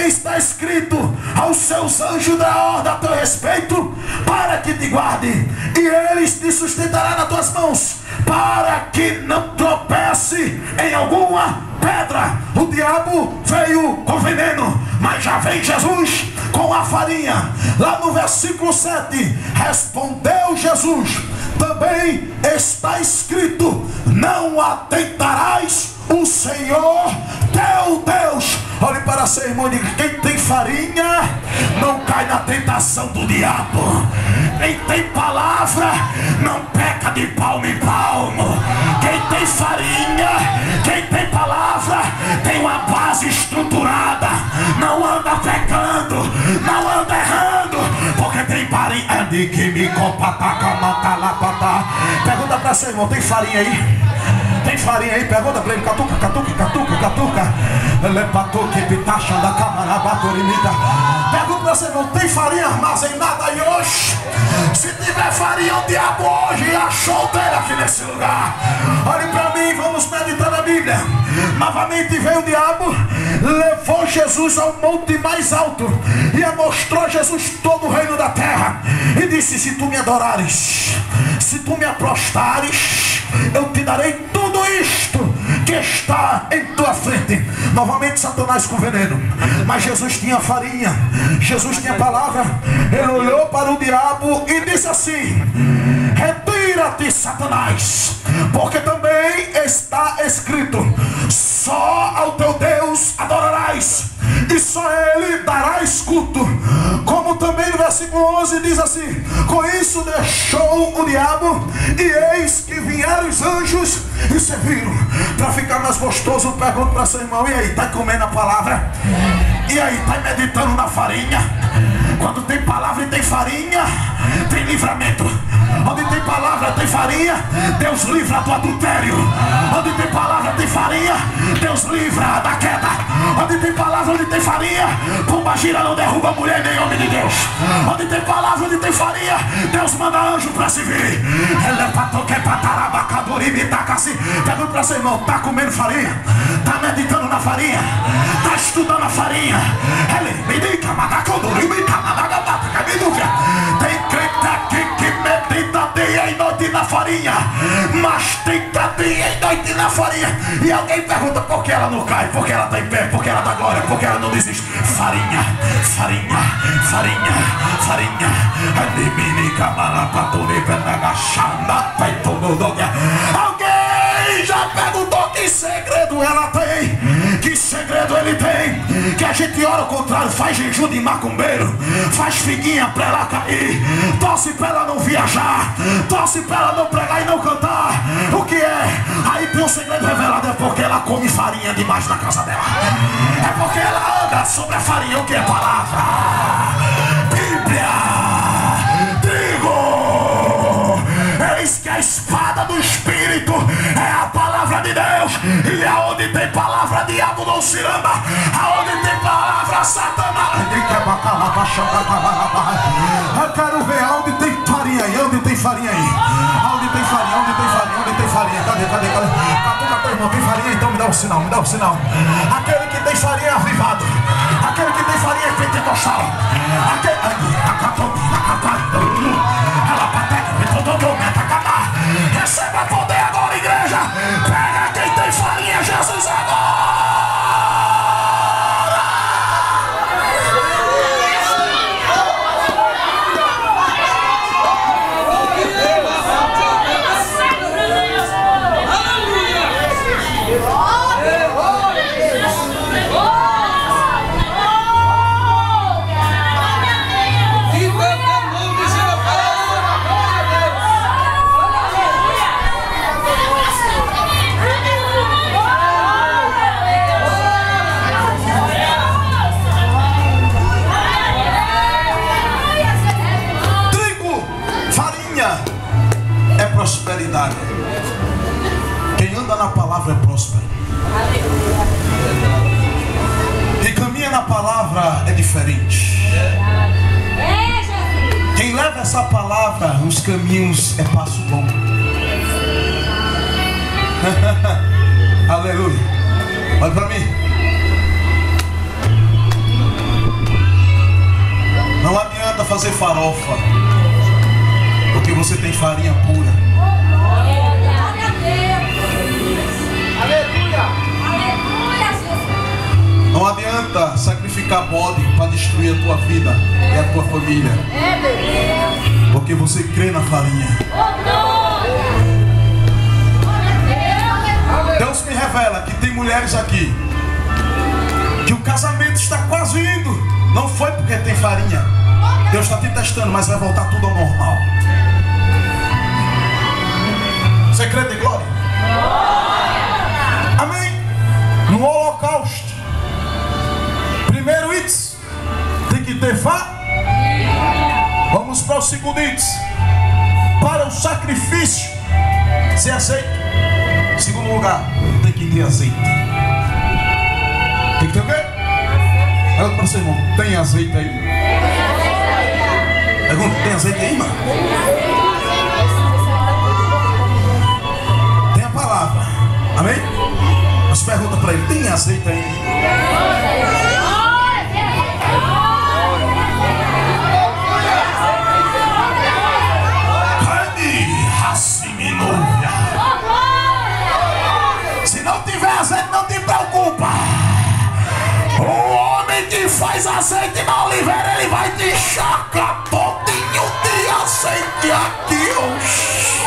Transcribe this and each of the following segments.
está escrito aos seus anjos da ordem a teu respeito, para que te guarde, e eles te sustentarão nas tuas mãos, para que não tropece em alguma pedra. O diabo veio com veneno, mas já vem Jesus com a farinha. Lá no versículo 7, respondeu Jesus: também está escrito: não atentarás o Senhor teu para seu irmão e diga: quem tem farinha não cai na tentação do diabo. Quem tem palavra não peca de palmo em palmo. Quem tem farinha, quem tem palavra, tem uma base estruturada. Não anda pecando, não anda errando, porque tem farinha de que me Pergunta para seu irmão: tem farinha aí? Tem farinha aí? Pergunta pra ele. Catuca, catuca, catuca, catuca. Lepatuque, pitacha da camarabatorimita. Pergunta pra você, não tem farinha armazenada aí hoje? Se tiver farinha, o diabo hoje achou dele aqui nesse lugar. Olhe pra mim, vamos meditar na Bíblia. Novamente veio o diabo, levou Jesus ao monte mais alto e mostrou Jesus todo o reino da terra. E disse: Se tu me adorares, se tu me aprostares, eu te darei tudo isto que está em tua. Novamente Satanás com veneno. Mas Jesus tinha farinha, Jesus tinha palavra. Ele olhou para o diabo e disse assim: Retira-te, Satanás, porque também está escrito: só ao teu Deus adorarás, e só ele darás culto. Como também no versículo 11 diz assim: Com isso deixou o diabo, e eis que vieram os anjos serviram. Para ficar mais gostoso, pergunto para seu irmão: E aí, está comendo a palavra? E aí, está meditando na farinha? Quando tem palavra e tem farinha, tem livramento. Onde tem palavra, tem farinha, Deus livra do adultério. Onde tem palavra, tem farinha, Deus livra da queda. Onde tem palavra, onde tem farinha, pomba gira não derruba mulher nem homem de Deus. Onde tem palavra, onde tem farinha, Deus manda anjo para se vir. Pergunta para seu irmão, tá comendo farinha? Tá meditando na farinha? Tá estudando a farinha? Ele me diga, tem crente aqui que medita dia e noite na farinha, mas tem dia e noite na farinha. E alguém pergunta por que ela não cai, por que ela está em pé, por que ela dá glória, por que ela não desiste. Farinha, farinha, farinha, farinha. Alguém gente ora ao contrário, faz jejum de macumbeiro, faz figuinha pra ela cair, torce pra ela não viajar, torce pra ela não pregar e não cantar. O que é? Aí tem um segredo revelado, é porque ela come farinha demais na casa dela. É porque ela anda sobre a farinha, o que é palavra? Bíblia. Eis que a espada do Espírito é a palavra de Deus. E aonde tem palavra, diabo não se anda. Aonde tem Satanás. Eu quero ver aonde tem farinha aí. Onde tem farinha aí? Aonde tem farinha? Onde tem farinha? Onde tem farinha? Cadê? Cadê? Cadê? Catuca teu irmão, tem farinha? Então me dá um sinal, me dá um sinal. Aquele que tem farinha é avivado. Aquele que tem farinha é pentecostal. Aquele. palavra é próspera. Quem caminha na palavra é diferente. Quem leva essa palavra nos caminhos é passo bom. Aleluia. Olha para mim. Não adianta fazer farofa, porque você tem farinha pura. Não adianta sacrificar bode para destruir a tua vida e a tua família. Porque você crê na farinha. Deus me revela que tem mulheres aqui que o casamento está quase indo. Não foi porque tem farinha. Deus está te testando, mas vai voltar tudo ao normal. Você crê em glória? Vamos para o segundo itens. Para o sacrifício. Ser aceito. Segundo lugar, tem que ter azeite. Tem que ter o quê? Olha para seu irmão, tem azeite aí? Pergunta, tem azeite aí, mano? Tem a palavra. Amém? Mas pergunta para ele, tem azeite aí? Faz azeite na oliveira, ele vai te enxacar todinho de azeite aqui. oxi.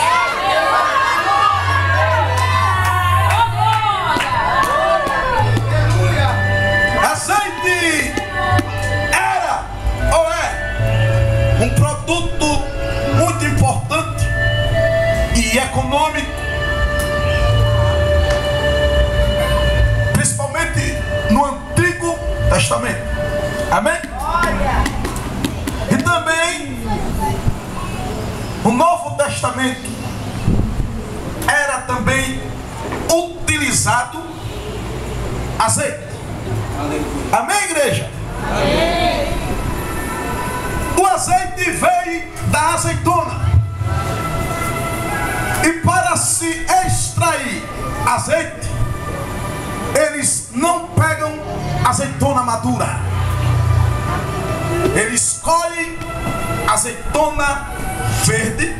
Testamento era também utilizado azeite. Amém, igreja? O azeite veio da azeitona. E para se extrair azeite, eles não pegam azeitona madura. Eles escolhem azeitona verde